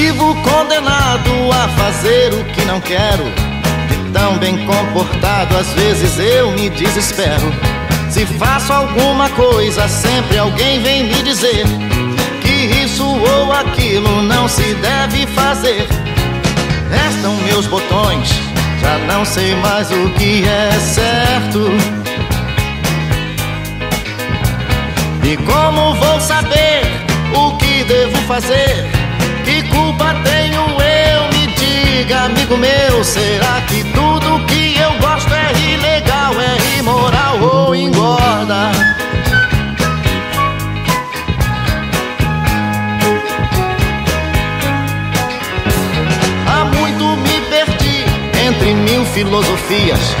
Vivo condenado a fazer o que não quero. De tão bem comportado, às vezes eu me desespero. Se faço alguma coisa, sempre alguém vem me dizer que isso ou aquilo não se deve fazer. Restam meus botões, já não sei mais o que é certo. E como vou saber o que devo fazer? Culpa tenho eu? Me diga, amigo meu, será que tudo que eu gosto é ilegal, é imoral ou engorda? Há muito me perdi entre mil filosofias